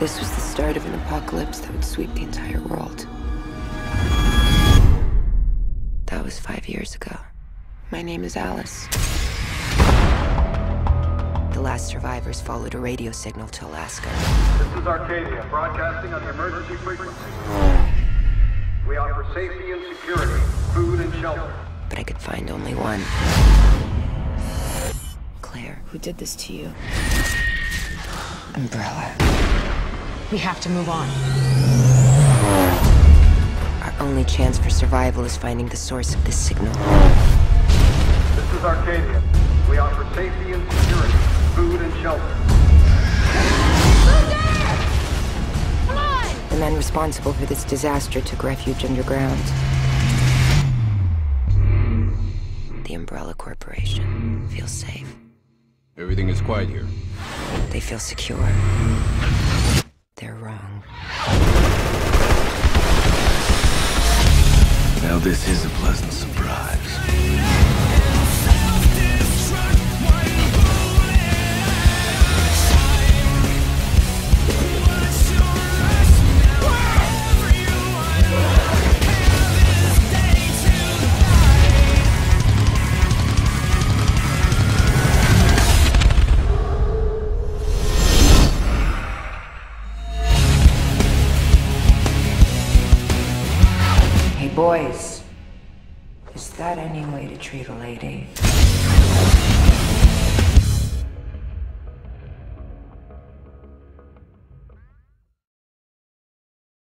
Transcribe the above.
This was the start of an apocalypse that would sweep the entire world. That was five years ago. My name is Alice. The last survivors followed a radio signal to Alaska. This is Arcadia, broadcasting on the emergency frequency. We offer safety and security, food and shelter. But I could find only one. Claire, who did this to you? Umbrella. We have to move on. Our only chance for survival is finding the source of this signal. This is Arcadia. We offer safety and security, food and shelter. The men responsible for this disaster took refuge underground. The Umbrella Corporation feels safe. Everything is quiet here. They feel secure. This is a pleasant surprise. Boys. Is that any way to treat a lady?